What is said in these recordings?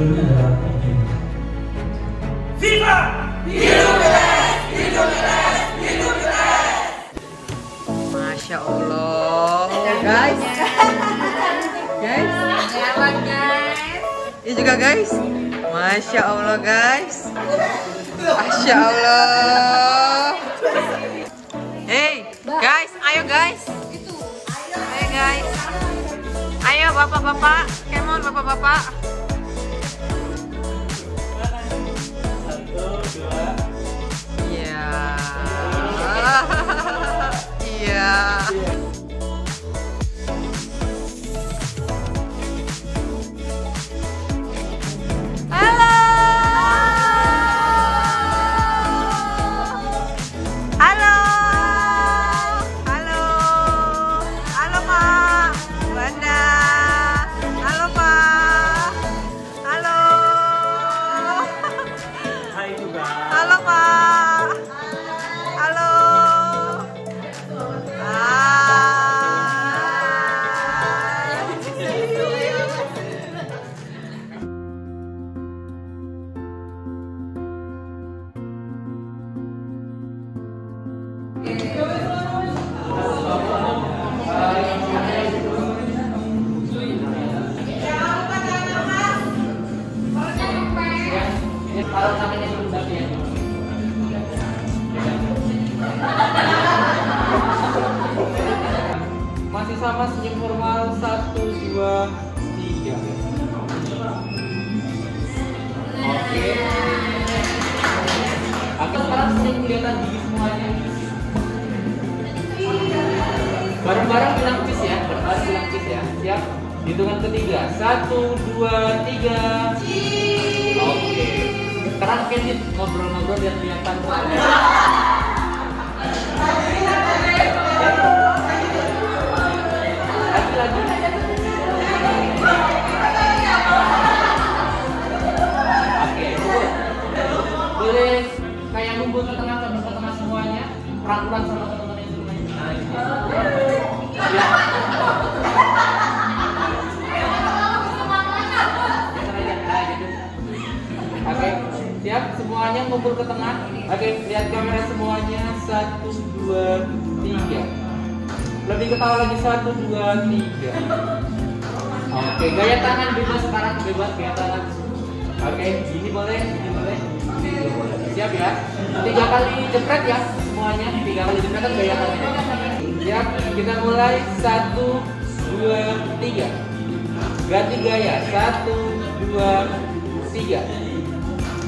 Viva! Masya Allah. Guys. Guys. Ini juga guys. Masya Allah guys. Masya Allah. Hey guys, ayo guys. Ayo guys. Ayo bapak-bapak. Come on bapak-bapak. Yeah. yeah. Masih sama senyum formal satu dua tiga. Oke. Akan sekarang senyum kelihatan gigi semuanya. Bareng-bareng bilang cheese ya, bareng-bareng bilang cheese ya. Siap? Hitungan ketiga, satu dua tiga. Sekarang Kendit ngobrol-ngobrol lihat-lihatan. Satu, dua, tiga. Lebih ketawa lagi satu, dua, tiga. Oke, gaya tangan bebas sekarang bebas gaya tangan. Oke, ini boleh, ini boleh. Ini boleh. Siap ya? Tiga kali jepret ya semuanya. Tiga kali jepret kan gaya tangan. Siap, kita mulai satu, dua, tiga. Ganti gaya satu, dua, tiga.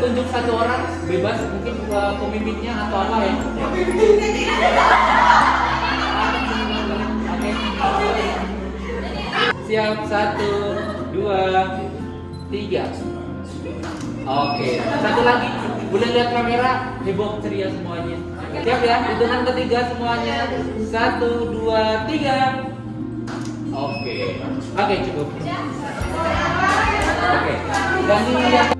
tunjuk satu orang bebas mungkin ke pemimpinnya atau apa ya. Siap satu, dua, tiga. Oke, satu lagi. Boleh lihat kamera, heboh ceria semuanya. Siap ya, hitungan ketiga semuanya. Satu, dua, tiga. Oke, oke cukup. Oke, ganti yang Oke,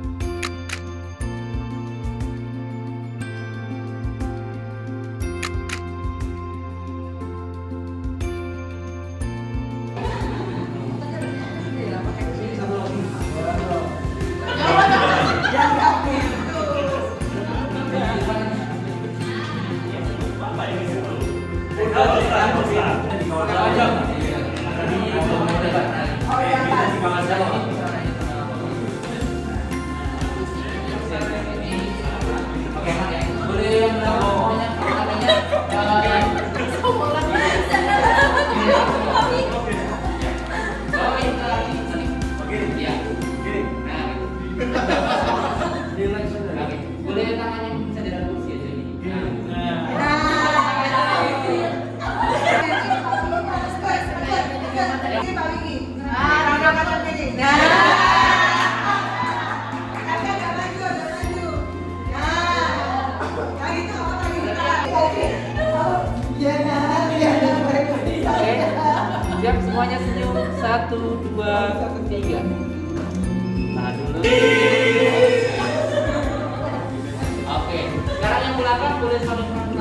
boleh yang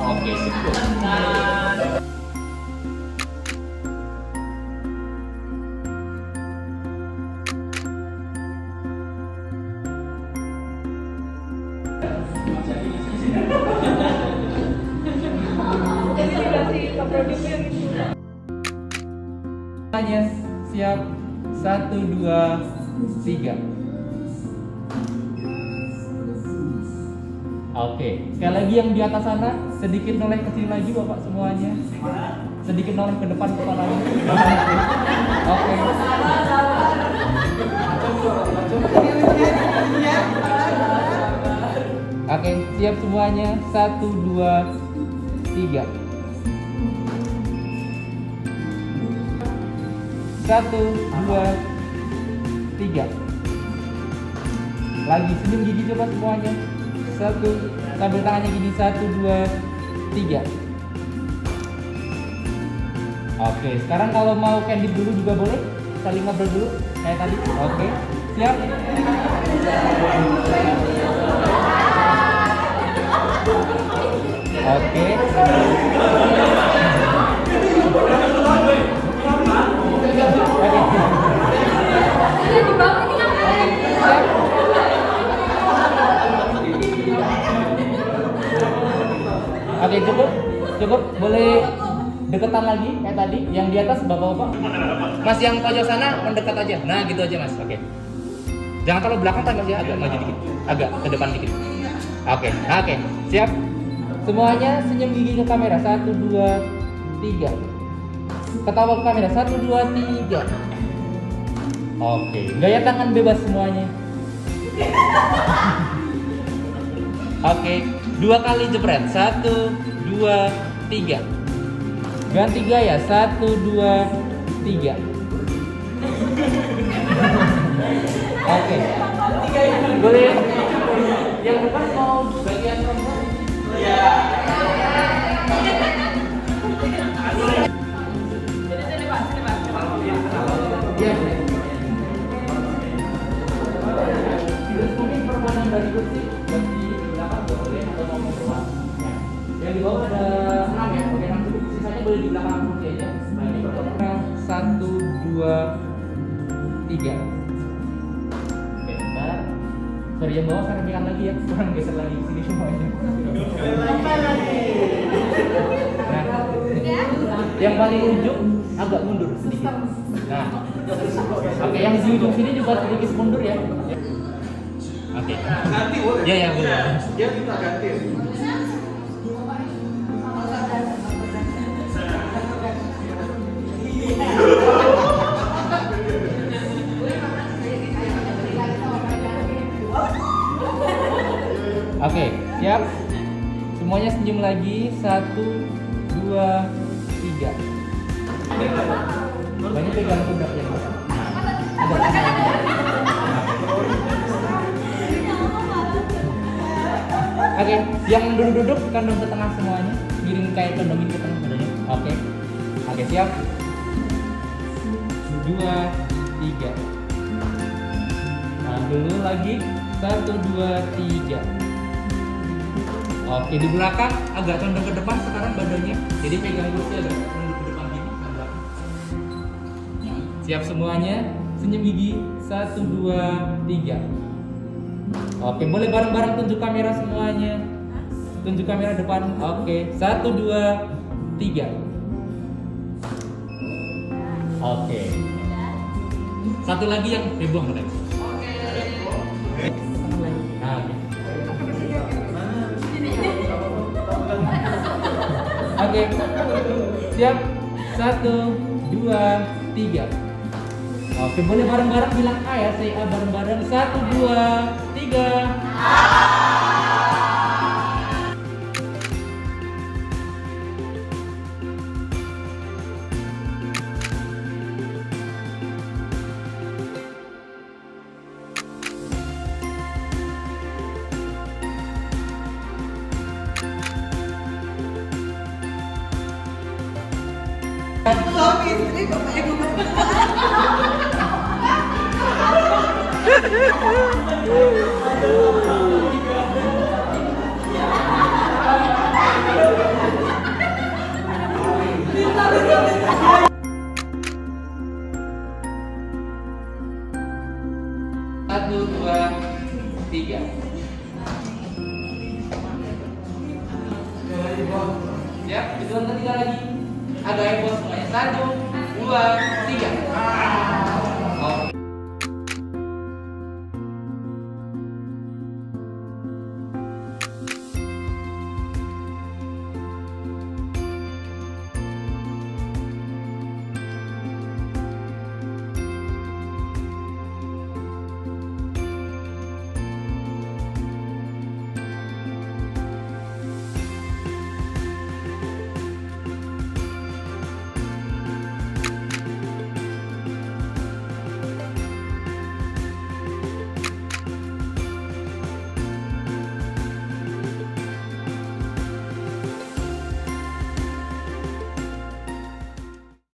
Oke, cukup. Semuanya siap satu dua tiga. Oke, sekali lagi yang di atas sana sedikit noleh ke sini lagi bapak semuanya. Sedikit noleh ke depan kepalanya. Oke. Oke, siap semuanya. Satu, dua, tiga. Satu, dua, tiga. Lagi senyum gigi coba semuanya. Satu, sambil tangannya gini. Satu, dua, tiga. Oke, sekarang kalau mau candid dulu juga boleh. Saling ngobrol dulu kayak tadi. Oke, siap. Oke. Oke cukup, cukup. Boleh deketan lagi kayak tadi. Yang di atas bapak-bapak. Mas yang pojok sana mendekat aja. Nah gitu aja mas. Oke. Jangan kalau belakang kan masih agak maju dikit, agak ke depan dikit. Oke, oke, siap. Semuanya senyum gigi ke kamera. Satu, dua, tiga. Ketawa ke kamera. Satu, dua, tiga. Oke, gaya tangan bebas semuanya. Oke, dua kali jepret. Satu, dua, tiga. Ganti gaya. Satu, dua, tiga. Oke. Boleh. Yang depan mau bagian perempuan? Terus di bawah ada enam ya, oke enam cukup. Sisanya boleh di belakang kursi aja. Nah ini perempuan satu, dua, tiga. Oke, bentar. Sorry yang bawah saya rapikan lagi ya, kurang geser lagi ke sini semuanya. Nah, yang paling ujung agak mundur sedikit. Nah, oke yang di ujung sini juga sedikit mundur ya. Oke. Ganti boleh. Ya ya boleh. Dia minta ganti. Lagi. Satu, dua, tiga. Banyak pegang pundak ya. Oke, yang duduk-duduk kandung ke tengah semuanya. Miring kayak condongin ke tengah badannya. Oke. Oke, siap. Dua, tiga. Nah, dulu lagi. Satu, dua, tiga. Oke, di belakang agak condong ke depan sekarang badannya. Jadi pegang kursi agak condong ke depan gini ke belakang. Siap semuanya. Senyum gigi. Satu, dua, tiga. Oke, boleh bareng-bareng tunjuk kamera semuanya. Tunjuk kamera depan. Oke, satu, dua, tiga. Oke. Satu lagi yang dibuang boleh. Oke, siap. Satu, dua, tiga. Oke, boleh bareng-bareng bilang A ya. Say A bareng-bareng. Satu, dua, tiga. Suami istri bapak ibu mertua. Satu, dua, tiga. Ya, hitungan ketiga lagi. Agak heboh semuanya. Satu, dua, tiga.